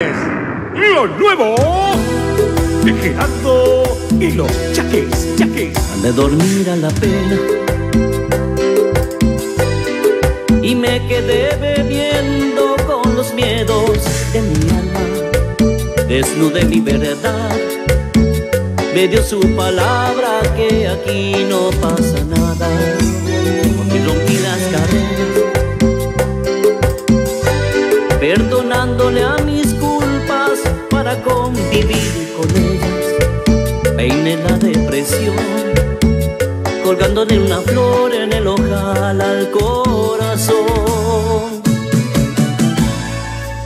Lo nuevo de Gerardo y los chaques, chaques. de dormir a la pena y me quedé bebiendo con los miedos de mi alma. Desnudé mi verdad, me dio su palabra que aquí no pasa nada. Convivir con ellas. Peiné la depresión colgándole una flor en el ojal al corazón.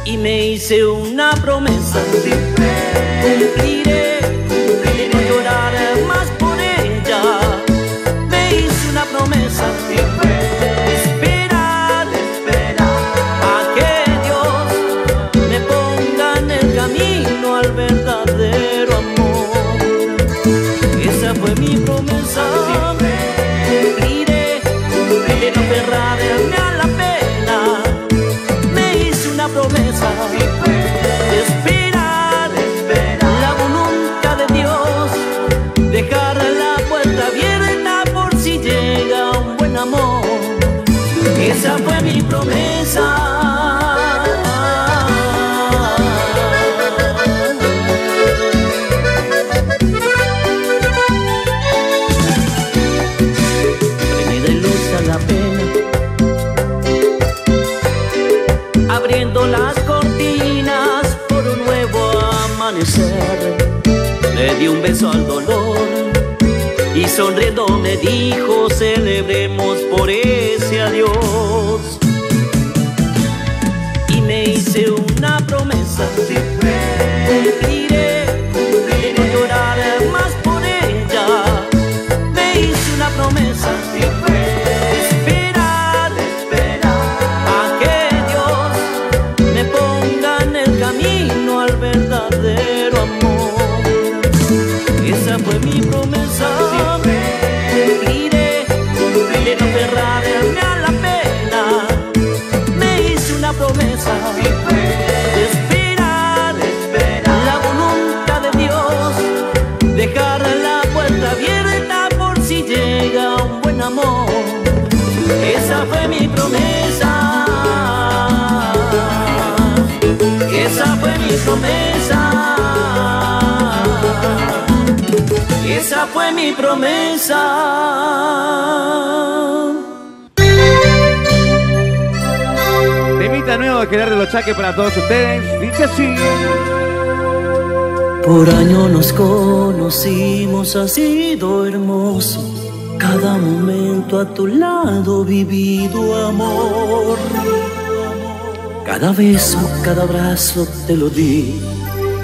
Y me hice una promesa, cumpliré, Cumpliré de no aferrarme a la pena. Me hice una promesa de esperar la voluntad de Dios. Dejar la puerta abierta por si llega un buen amor. Le di un beso al dolor Y sonriendo me dijo celebremos por ese adiós Esa fue mi promesa. Esa fue mi promesa. Temita nuevo de Gerardo Los Chaques para todos ustedes. Dice así. Por año nos conocimos, ha sido hermoso. Cada momento a tu lado vivido amor. Cada beso, cada abrazo te lo di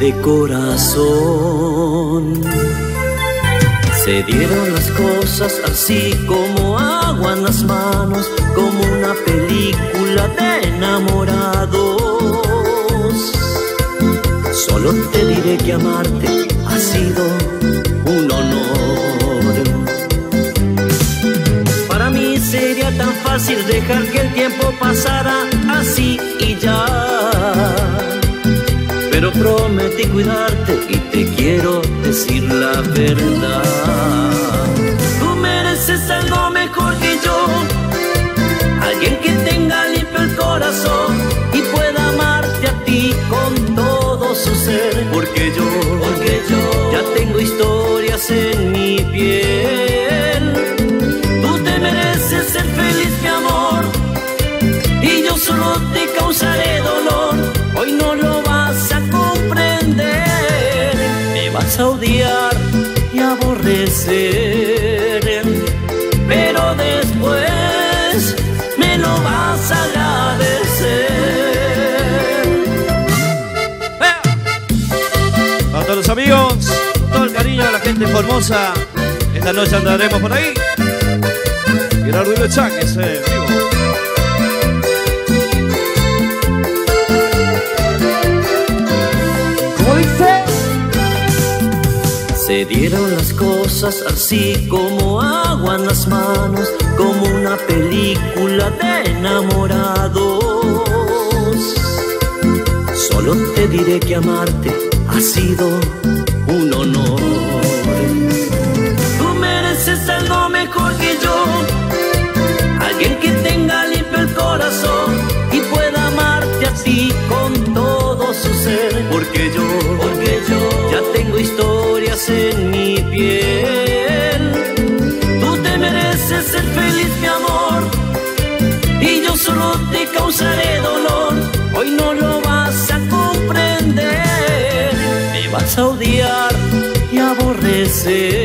de corazón. Se dieron las cosas así como agua en las manos, como una película de enamorados. Solo te diré que amarte ha sido fácil dejar que el tiempo pasara así y ya. Pero prometí cuidarte y te quiero decir la verdad. Tú mereces algo mejor que yo, alguien que tenga limpio el corazón y pueda amarte a ti con todo su ser. Porque yo, porque yo ya tengo historias en mi piel. Vas a odiar y aborrecer, pero después me lo vas a agradecer. Para todos los amigos, con todo el cariño de la gente formosa. Esta noche andaremos por ahí. Gerardo y Los Chaques, eh, vivo. ¿Cómo dice? Se dieron las cosas así como agua en las manos, como una película de enamorados. Solo te diré que amarte ha sido un honor. Odiar y aborrecer,